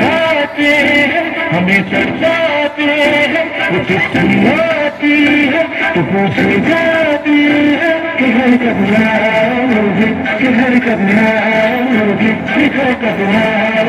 आ हमेशह तो कलर कन्यारोभी कलर कन्यारोभी कलर कदार